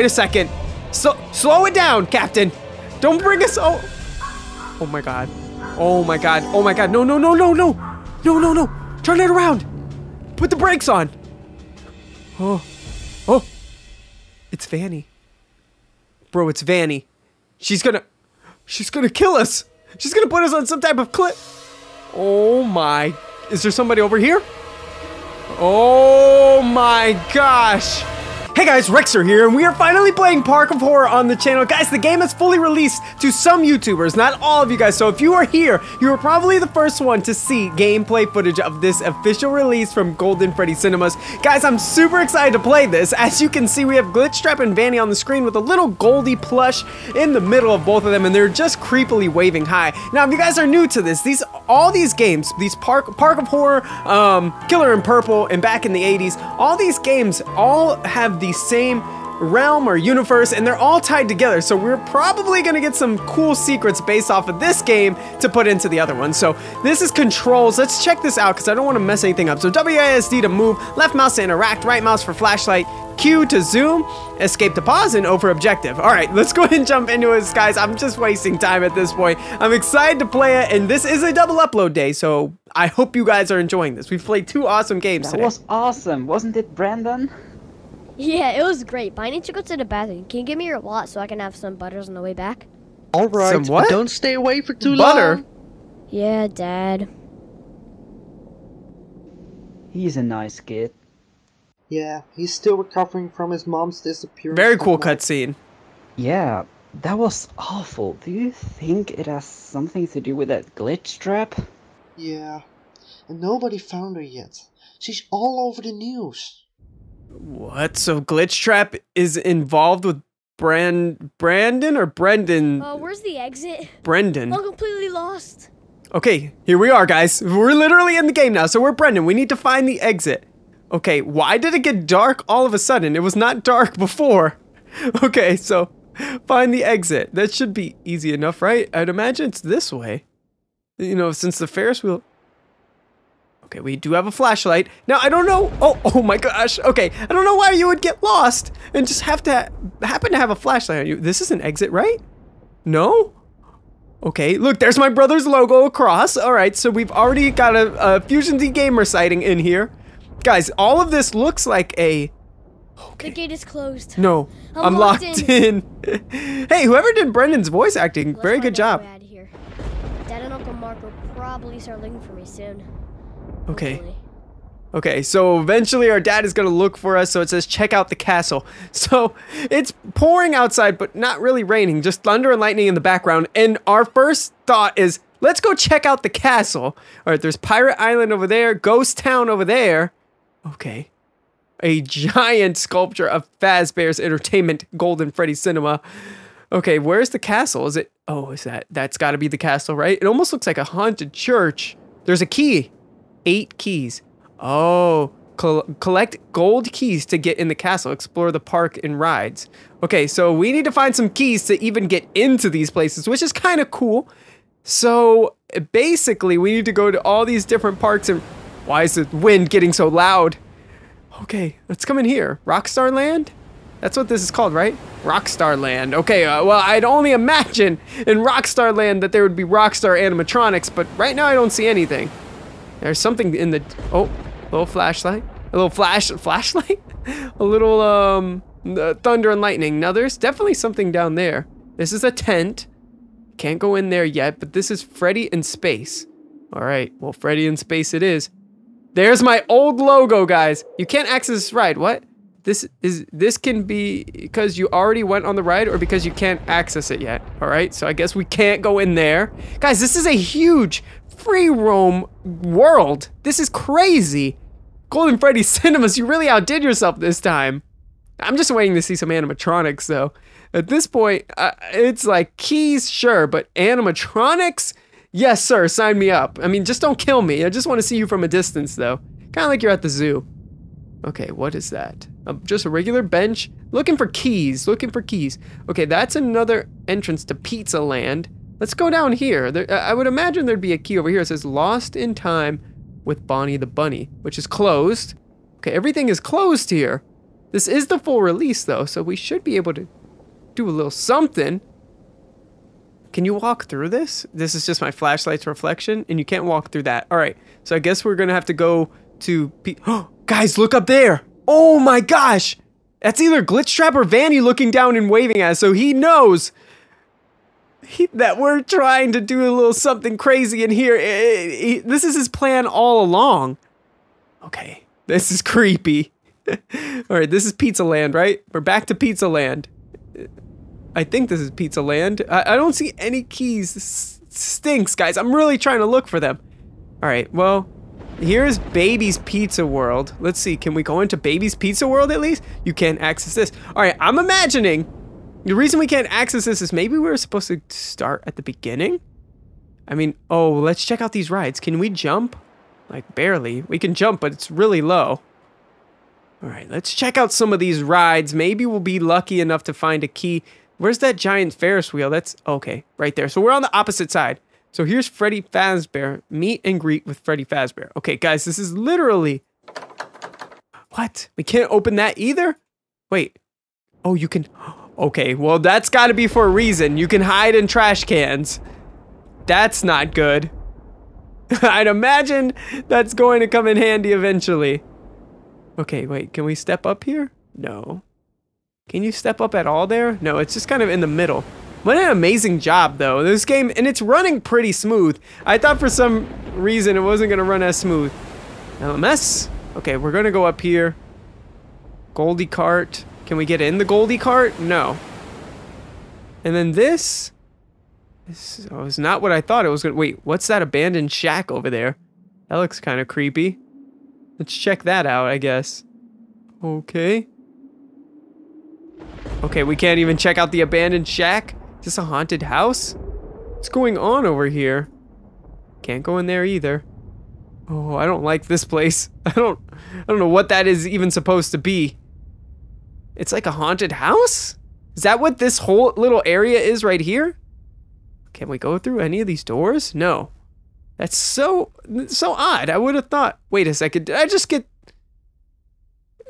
Wait a second. So, slow it down, Captain. Don't bring us. Oh. Oh my God. Oh my God. Oh my God. No, no, no, no, no. No, no, no. Turn it around. Put the brakes on. Oh. Oh. It's Vanny. Bro, it's Vanny. She's gonna. She's gonna kill us. She's gonna put us on some type of clip. Oh my. Is there somebody over here? Oh my gosh. Hey guys, Rexter here, and we are finally playing Park of Horror on the channel. Guys, the game is fully released to some YouTubers, not all of you guys. So if you are here, you are probably the first one to see gameplay footage of this official release from Golden Freddy Cinemas. Guys, I'm super excited to play this. As you can see, we have Glitchtrap and Vanny on the screen with a little Goldie plush in the middle of both of them, and they're just creepily waving hi. Now, if you guys are new to this, these all these games, these Park Park of Horror, um, Killer in Purple, and back in the 80s, all these games all have the same realm or universe and they're all tied together. So we're probably gonna get some cool secrets based off of this game to put into the other one. So this is controls. Let's check this out because I don't want to mess anything up. So WASD to move left mouse to interact right mouse for flashlight Q to zoom escape to pause and over objective. All right let's go ahead and jump into it guys. I'm just wasting time at this point. I'm excited to play it and this is a double upload day so I hope you guys are enjoying this. We've played two awesome games That today. was awesome, wasn't it, Brandon? Yeah, it was great, but I need to go to the bathroom. Can you give me your wallet so I can have some butters on the way back? All right, Some what? but don't stay away for too Butter? long. Yeah, Dad. He's a nice kid. Yeah, he's still recovering from his mom's disappearance. very cool cutscene Yeah, that was awful. Do you think it has something to do with that glitch trap? Yeah, and nobody found her yet. She's all over the news. What? So Glitchtrap is involved with Brand Brandon or Brendan? Oh, where's the exit? Brendan. I'm completely lost. Okay, here we are, guys. We're literally in the game now. So we're Brendan. We need to find the exit. Okay, why did it get dark all of a sudden? It was not dark before. Okay, so find the exit. That should be easy enough, right? I'd imagine it's this way. You know, since the Ferris wheel. Okay, we do have a flashlight. Now, I don't know. Oh, oh my gosh. Okay, I don't know why you would get lost and just have to happen to have a flashlight on you. This is an exit, right? No? Okay, look, there's my brother's logo across. All right, so we've already got a, a Fusion Z Gamer sighting in here. Guys, all of this looks like a... Okay. The gate is closed. No, I'm, I'm locked, locked in. hey, whoever did Brendan's voice acting, Let's very good job. how we're out of here. Dad and Uncle Mark will probably start looking for me soon. Okay. Okay, so eventually our dad is gonna look for us. So it says check out the castle. So it's pouring outside, but not really raining, just thunder and lightning in the background. And our first thought is let's go check out the castle. All right, there's Pirate Island over there, Ghost Town over there. Okay, a giant sculpture of Fazbear's Entertainment Golden Freddy Cinema. Okay, where's the castle? Is it? Oh, is that? That's got to be the castle, right? It almost looks like a haunted church. There's a key. Eight keys. Oh, col- collect gold keys to get in the castle. Explore the park and rides. Okay, so we need to find some keys to even get into these places, which is kind of cool. So basically, we need to go to all these different parks and. Why is the wind getting so loud? Okay, let's come in here. Rockstar Land? That's what this is called, right? Rockstar Land. Okay, uh, well, I'd only imagine in Rockstar Land that there would be Rockstar animatronics, but right now I don't see anything. There's something in the oh, little flashlight, a little flash flashlight, a little um uh, thunder and lightning. Now there's definitely something down there. This is a tent. Can't go in there yet, but this is Freddy in space. All right, well Freddy in space it is. There's my old logo, guys. You can't access this ride. What? This is this can be because you already went on the ride or because you can't access it yet. All right, so I guess we can't go in there. Guys, this is a huge free roam world. This is crazy. Golden Freddy Cinemas, you really outdid yourself this time. I'm just waiting to see some animatronics though. At this point, uh, it's like keys, sure, but animatronics? Yes, sir, sign me up. I mean, just don't kill me. I just want to see you from a distance though. Kind of like you're at the zoo. Okay, what is that? Uh, just a regular bench? Looking for keys, looking for keys. Okay, that's another entrance to Pizza Land. Let's go down here. There, I would imagine there'd be a key over here. It says Lost in Time with Bonnie the Bunny, which is closed. Okay, everything is closed here. This is the full release though, so we should be able to do a little something. Can you walk through this? This is just my flashlight's reflection, and you can't walk through that. All right, so I guess we're gonna have to go to. P oh, guys, look up there! Oh my gosh, that's either Glitchtrap or Vanny looking down and waving at us, so he knows that we're trying to do a little something crazy in here. Eh, eh, this is his plan all along. Okay, this is creepy. all right, this is Pizza Land, right? We're back to Pizza Land. I think this is Pizza Land. I, I don't see any keys. This stinks, guys. I'm really trying to look for them. All right, well, here's Baby's Pizza World. Let's see, can we go into Baby's Pizza World at least? You can't access this. All right, I'm imagining the reason we can't access this is maybe we were supposed to start at the beginning. I mean, oh, let's check out these rides. Can we jump? Like, barely. We can jump, but it's really low. All right, let's check out some of these rides. Maybe we'll be lucky enough to find a key. Where's that giant Ferris wheel? That's okay, right there. So we're on the opposite side. So here's Freddy Fazbear. Meet and greet with Freddy Fazbear. Okay, guys, this is literally. What? We can't open that either? Wait. Oh, you can. Okay, well, that's got to be for a reason. You can hide in trash cans. That's not good. I'd imagine that's going to come in handy eventually. Okay, wait, can we step up here? No. Can you step up at all there? No, it's just kind of in the middle. What an amazing job, though. This game, and it's running pretty smooth. I thought for some reason it wasn't going to run as smooth. LMS? Okay, we're going to go up here. Goldie cart. Can we get in the Goldie cart? No. And then this. This oh, is not what I thought it was going to. Wait, what's that abandoned shack over there? That looks kind of creepy. Let's check that out, I guess. Okay. Okay, we can't even check out the abandoned shack. Is this a haunted house? What's going on over here? Can't go in there either. Oh, I don't like this place. I don't I don't know what that is even supposed to be. It's like a haunted house? Is that what this whole little area is right here? Can we go through any of these doors? No. That's so so odd. I would have thought. Wait a second. Did I just get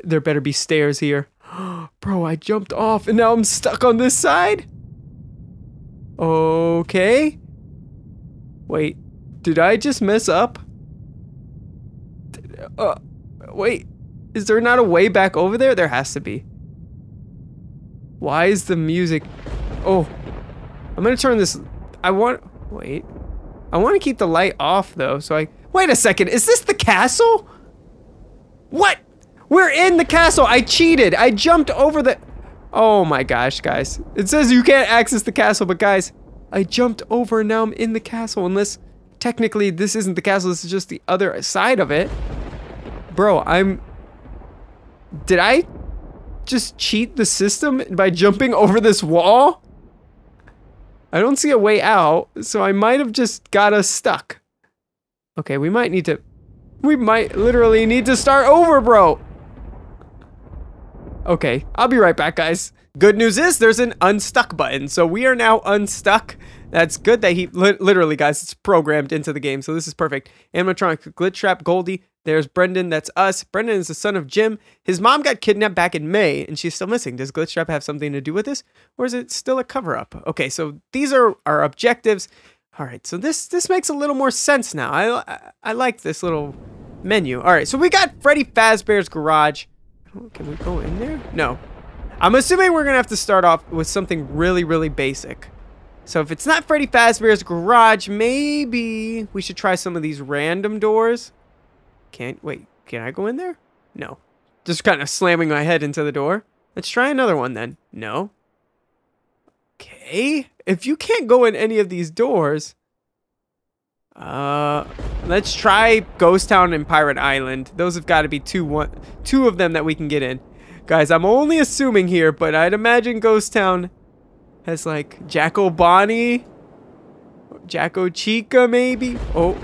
There better be stairs here. Bro, I jumped off and now I'm stuck on this side? Okay. Wait. Did I just mess up? Uh, wait. Is there not a way back over there? There has to be. Why is the music... Oh. I'm gonna turn this... I want... Wait. I want to keep the light off, though, so I... Wait a second. Is this the castle? What? We're in the castle. I cheated. I jumped over the... Oh my gosh, guys. It says you can't access the castle, but guys, I jumped over and now I'm in the castle. Unless, technically, this isn't the castle. This is just the other side of it. Bro, I'm... Did I just cheat the system by jumping over this wall? I don't see a way out, so I might have just got us stuck. Okay, we might need to... We might literally need to start over, bro. Okay, I'll be right back, guys. Good news is there's an unstuck button, so we are now unstuck. That's good that he, li literally, guys, it's programmed into the game, so this is perfect. Animatronic Glitch Trap Goldie. There's Brendan, that's us. Brendan is the son of Jim. His mom got kidnapped back in May, and she's still missing. Does Glitch Trap have something to do with this, or is it still a cover-up? Okay, so these are our objectives. All right, so this this makes a little more sense now. I, I, I like this little menu. All right, so we got Freddy Fazbear's Garage. Oh, Can we go in there? No. I'm assuming we're gonna have to start off with something really, really basic. So if it's not Freddy Fazbear's Garage, maybe we should try some of these random doors. Can't, wait, can I go in there? No. Just kind of slamming my head into the door. Let's try another one then. No. Okay. If you can't go in any of these doors, uh, let's try Ghost Town and Pirate Island. Those have got to be two one, two of them that we can get in. Guys, I'm only assuming here, but I'd imagine Ghost Town has like Jack-O-Bonnie, Jacko Chica maybe. Oh,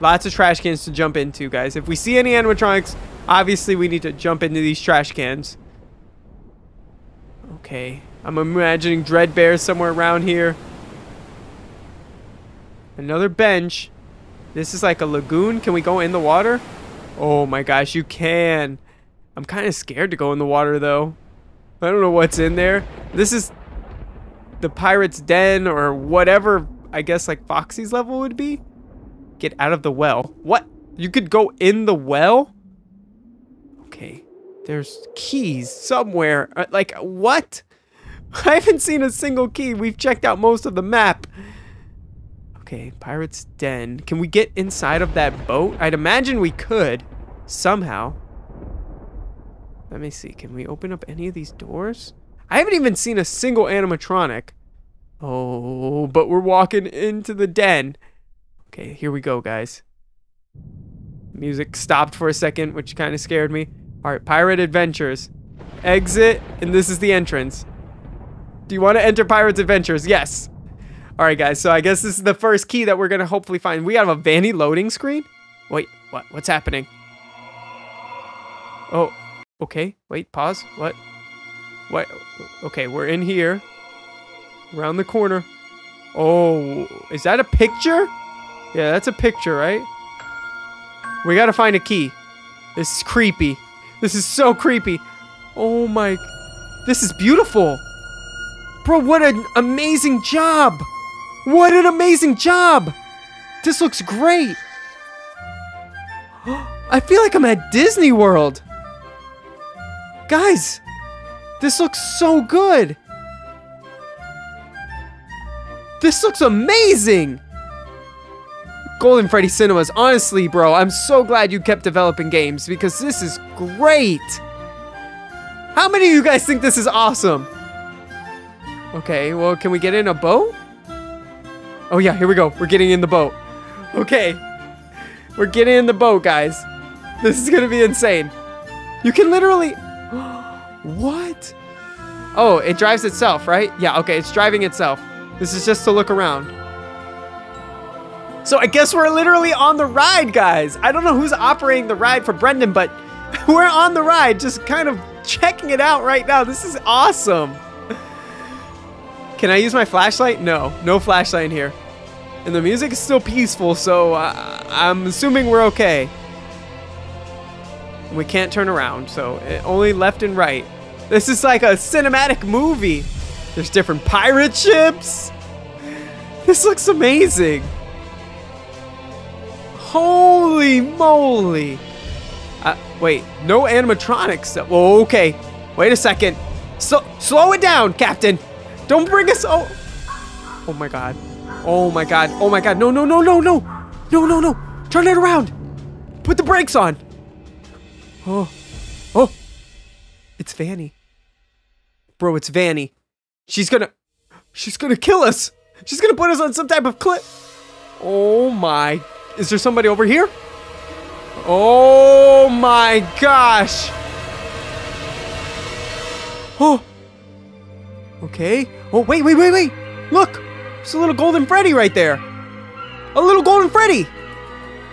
lots of trash cans to jump into, guys. If we see any animatronics, obviously we need to jump into these trash cans. Okay, I'm imagining Dread Bear somewhere around here. Another bench. This is like a lagoon. Can we go in the water? Oh my gosh, you can. I'm kind of scared to go in the water though. I don't know what's in there. This is the pirate's den or whatever I guess like Foxy's level would be. Get out of the well. What? You could go in the well? Okay. There's keys somewhere. Uh, Like, what? I haven't seen a single key. We've checked out most of the map. Okay, Pirate's Den. Can we get inside of that boat? I'd imagine we could. Somehow. Let me see. Can we open up any of these doors? I haven't even seen a single animatronic. Oh, but we're walking into the den. Okay, here we go, guys. Music stopped for a second, which kind of scared me. All right, Pirate Adventures. Exit, and this is the entrance. Do you want to enter Pirate's Adventures? Yes. All right, guys, so I guess this is the first key that we're going to hopefully find. We have a Vanny loading screen? Wait, what? What's happening? Oh, okay. Wait, pause. What? What? Okay, we're in here. Around the corner. Oh, is that a picture? Yeah, that's a picture, right? We gotta find a key. This is creepy. This is so creepy. Oh my. This is beautiful. Bro, what an amazing job. What an amazing job. This looks great. I feel like I'm at Disney World. Guys, this looks so good. This looks amazing. Golden Freddy Cinemas, honestly, bro, I'm so glad you kept developing games because this is great. How many of you guys think this is awesome? Okay, well, can we get in a boat? Oh yeah, here we go. We're getting in the boat. Okay. We're getting in the boat, guys. This is gonna be insane. You can literally... what? Oh, it drives itself, right? Yeah, okay, it's driving itself. This is just to look around. So I guess we're literally on the ride, guys. I don't know who's operating the ride for Brendan, but we're on the ride, just kind of checking it out right now. This is awesome. Can I use my flashlight? No, no flashlight in here. And the music is still peaceful, so uh, I'm assuming we're okay. We can't turn around, so uh, only left and right. This is like a cinematic movie. There's different pirate ships. This looks amazing. Holy moly. Uh, wait, no animatronics. Whoa, okay. Wait a second. So, slow it down, Captain. Don't bring us. Oh, oh my God. Oh my God. Oh my God. No, no, no, no, no. No, no, no. Turn it around. Put the brakes on. Oh, oh. It's Vanny. Bro, it's Vanny. She's gonna, she's gonna kill us. She's gonna put us on some type of clip. Oh my. Is there somebody over here? Oh my gosh. Oh. Okay. Oh, wait, wait, wait, wait. Look. There's a little golden Freddy right there. A little golden Freddy.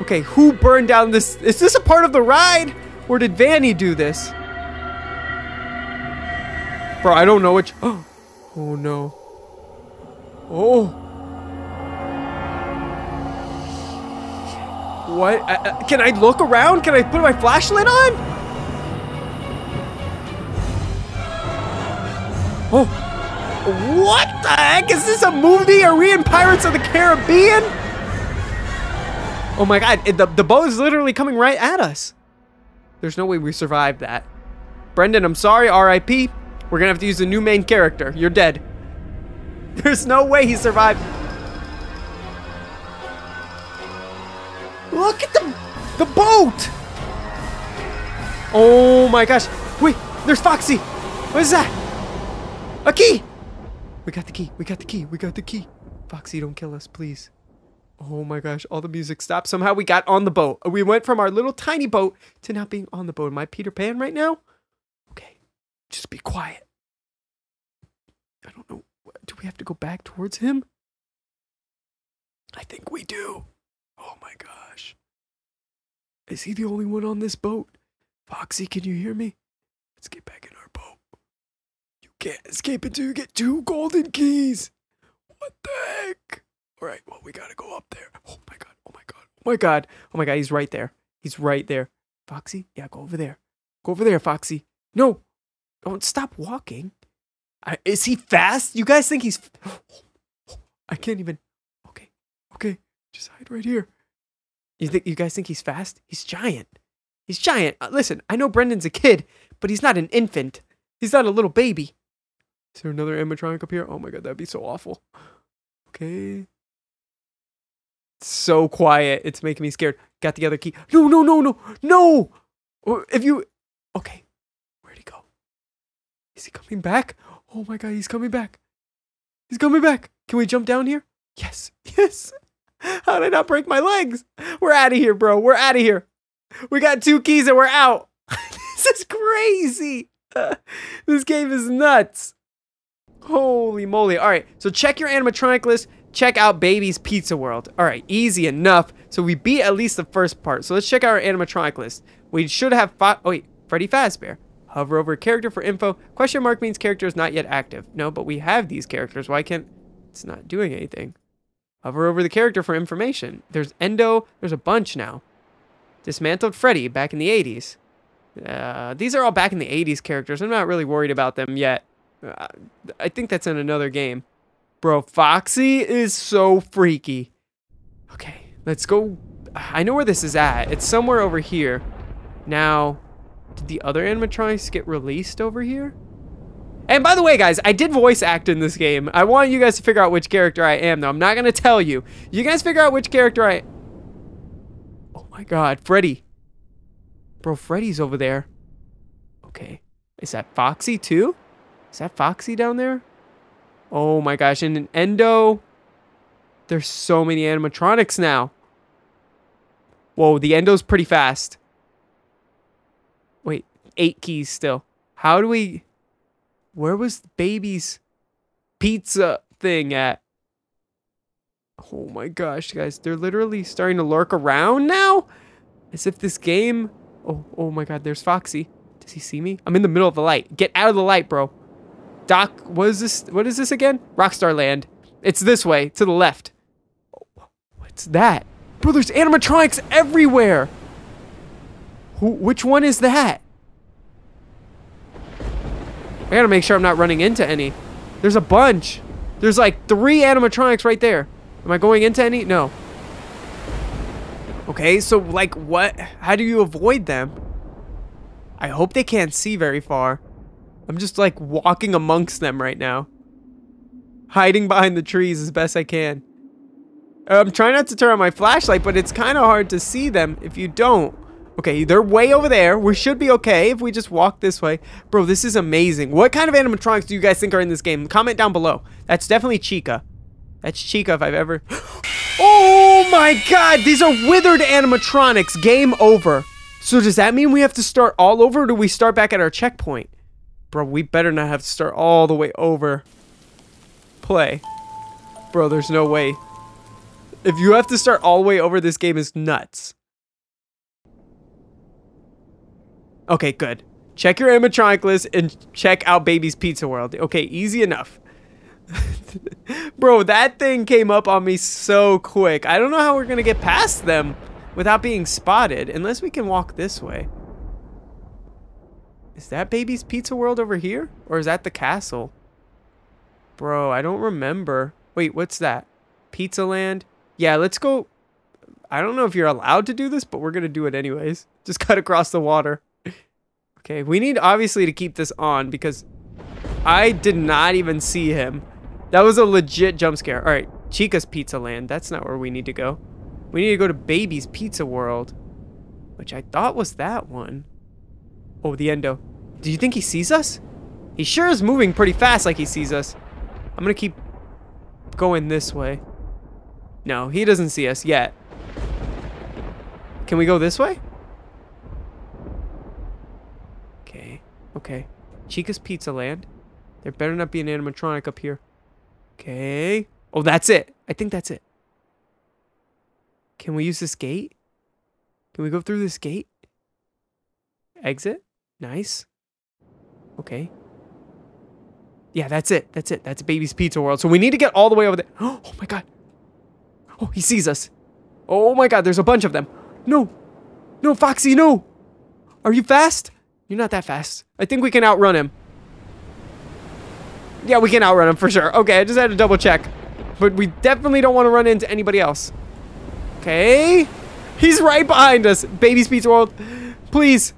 Okay, who burned down this? Is this a part of the ride? Or did Vanny do this? Bro, I don't know which. Oh, no. Oh. What? Can I look around? Can I put my flashlight on? Oh. What the heck? Is this a movie? Are we in Pirates of the Caribbean? Oh my god, the, the boat is literally coming right at us. There's no way we survived that. Brendan, I'm sorry, RIP. We're gonna have to use a new main character. You're dead. There's no way he survived. Look at the the boat. Oh my gosh. Wait, there's Foxy. What is that? A key. We got the key. We got the key. We got the key. Foxy, don't kill us, please. Oh my gosh, all the music stopped. Somehow we got on the boat. We went from our little tiny boat to now being on the boat. Am I Peter Pan right now? Just be quiet. I don't know. Do we have to go back towards him? I think we do. Oh my gosh. Is he the only one on this boat? Foxy, can you hear me? Let's get back in our boat. You can't escape until you get two golden keys. What the heck? All right, well, we gotta go up there. Oh my god, oh my god, oh my god, oh my god, he's right there. He's right there. Foxy, yeah, go over there. Go over there, Foxy. No. Don't stop walking. I, is he fast? You guys think he's. I can't even. Okay. Okay. Just hide right here. You think you guys think he's fast? He's giant. He's giant. Uh, listen, I know Brendan's a kid, but he's not an infant. He's not a little baby. Is there another animatronic up here? Oh my god, that'd be so awful. Okay. So quiet. It's making me scared. Got the other key. No, no, no, no, no. If you. Okay. Is he coming back? Oh my god, he's coming back. He's coming back. Can we jump down here? Yes. Yes. How did I not break my legs? We're out of here, bro. We're out of here. We got two keys and we're out. this is crazy. this game is nuts. Holy moly. All right. So check your animatronic list. Check out Baby's Pizza World. All right. Easy enough. So we beat at least the first part. So let's check out our animatronic list. We should have five. Oh, wait. Freddy Fazbear. Hover over character for info. Question mark means character is not yet active. No, but we have these characters. Why can't. It's not doing anything. Hover over the character for information. There's Endo. There's a bunch now. Dismantled Freddy back in the 80s. Uh, these are all back in the 80s characters. I'm not really worried about them yet. Uh, I think that's in another game. Bro, Foxy is so freaky. Okay, let's go. I know where this is at. It's somewhere over here. Now, did the other animatronics get released over here? And by the way, guys, I did voice act in this game. I want you guys to figure out which character I am, though. I'm not going to tell you. You guys figure out which character I... Oh my god, Freddy. Bro, Freddy's over there. Okay. Is that Foxy, too? Is that Foxy down there? Oh my gosh, and an Endo... There's so many animatronics now. Whoa, the Endo's pretty fast. Wait, eight keys still. How do we... Where was baby's pizza thing at? Oh my gosh, guys. They're literally starting to lurk around now? As if this game... Oh, oh my god, there's Foxy. Does he see me? I'm in the middle of the light. Get out of the light, bro. Doc, what is this? What is this again? Rockstar Land. It's this way, to the left. Oh, What's that? Bro, there's animatronics everywhere. Which one is that? I gotta make sure I'm not running into any. There's a bunch. There's like three animatronics right there. Am I going into any? No. Okay, so like what? How do you avoid them? I hope they can't see very far. I'm just like walking amongst them right now. Hiding behind the trees as best I can. I'm trying not to turn on my flashlight, but it's kind of hard to see them if you don't. Okay, they're way over there. We should be okay if we just walk this way. Bro, this is amazing. What kind of animatronics do you guys think are in this game? Comment down below. That's definitely Chica. That's Chica if I've ever... Oh my god, these are withered animatronics. Game over. So does that mean we have to start all over or do we start back at our checkpoint? Bro, we better not have to start all the way over. Play. Bro, there's no way. If you have to start all the way over, this game is nuts. Okay, good. Check your animatronic list and check out Baby's Pizza World. Okay, easy enough. Bro, that thing came up on me so quick. I don't know how we're going to get past them without being spotted, unless we can walk this way. Is that Baby's Pizza World over here? Or is that the castle? Bro, I don't remember. Wait, what's that? Pizza Land? Yeah, let's go. I don't know if you're allowed to do this, but we're going to do it anyways. Just cut across the water. Okay, we need obviously to keep this on because I did not even see him. That was a legit jump scare. All right, Chica's Pizza Land. That's not where we need to go. We need to go to Baby's Pizza World, which I thought was that one. Oh, the Endo. Do you think he sees us? He sure is moving pretty fast like he sees us. I'm going to keep going this way. No, he doesn't see us yet. Can we go this way? Okay. Chica's Pizza Land. There better not be an animatronic up here. Okay. Oh, that's it. I think that's it. Can we use this gate? Can we go through this gate? Exit? Nice. Okay. Yeah, that's it. That's it. That's Baby's Pizza World. So we need to get all the way over there. Oh my god. Oh, he sees us. Oh my god, there's a bunch of them. No. No, Foxy, no. Are you fast? You're not that fast. I think we can outrun him. Yeah, we can outrun him for sure. Okay, I just had to double check. But we definitely don't want to run into anybody else. Okay. He's right behind us. Baby's Pizza World. Please.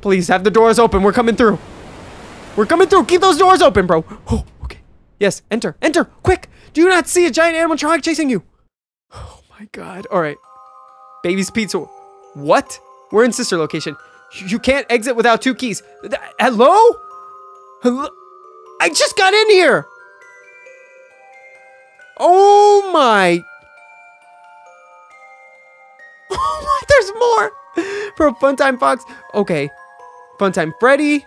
Please have the doors open. We're coming through. We're coming through. Keep those doors open, bro. Oh, okay. Yes, enter. Enter. Quick. Do you not see a giant animatronic chasing you? Oh my god. All right. Baby's Pizza. What? We're in sister location. You can't exit without two keys. Hello? Hello? I just got in here. Oh my. Oh my, there's more. From Funtime Fox. Okay. Funtime Freddy.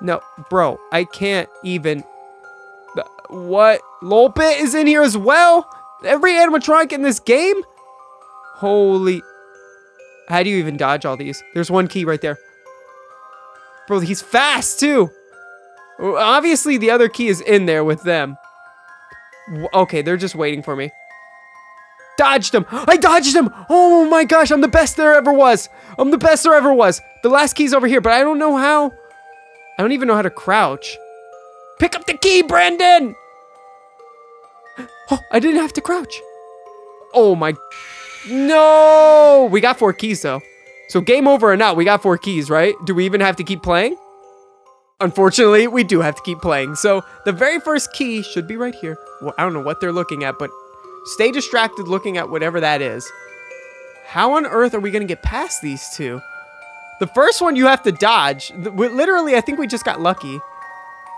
No, bro, I can't even. What? Lolbit is in here as well? Every animatronic in this game? Holy. How do you even dodge all these? There's one key right there. Bro, he's fast too. Obviously, the other key is in there with them. Okay, they're just waiting for me. Dodged him. I dodged him. Oh my gosh, I'm the best there ever was. I'm the best there ever was. The last key's over here, but I don't know how. I don't even know how to crouch. Pick up the key, Brandon. Oh, I didn't have to crouch. Oh my. No. We got four keys though. So game over or not, we got four keys, right? Do we even have to keep playing? Unfortunately, we do have to keep playing. So the very first key should be right here. Well, I don't know what they're looking at, but stay distracted looking at whatever that is. How on earth are we going to get past these two? The first one you have to dodge. Literally, I think we just got lucky.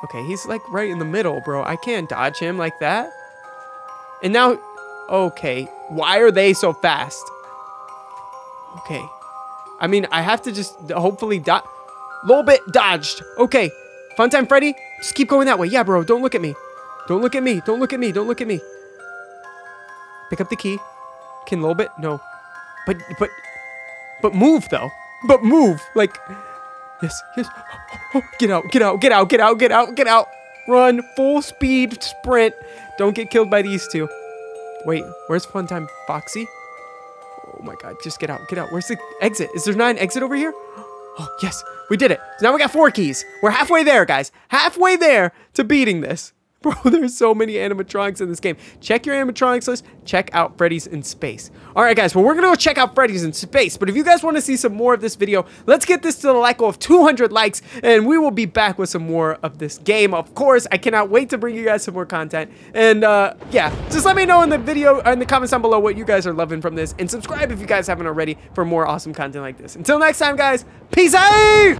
Okay, he's like right in the middle, bro. I can't dodge him like that. And now, okay, why are they so fast? Okay. I mean, I have to just hopefully dodge. Little bit dodged. Okay. Fun time, Freddy, just keep going that way. Yeah, bro, don't look at me. Don't look at me. Don't look at me. Don't look at me. Pick up the key. Can little bit? No. But, but, but move though. But move. Like, yes, yes. Get out, get out, get out, get out, get out, get out. Run, full speed sprint. Don't get killed by these two. Wait, where's Funtime Foxy? Oh my god, just get out, get out. Where's the exit? Is there not an exit over here? Oh, yes, we did it. So now we got four keys. We're halfway there, guys. Halfway there to beating this. Bro, there's so many animatronics in this game. Check your animatronics list. Check out Freddy's in Space. All right, guys. Well, we're going to go check out Freddy's in Space. But if you guys want to see some more of this video, let's get this to the like goal of 200 likes, and we will be back with some more of this game. Of course, I cannot wait to bring you guys some more content. And, uh, yeah, just let me know in the video, in the comments down below what you guys are loving from this. And subscribe if you guys haven't already for more awesome content like this. Until next time, guys. Peace out!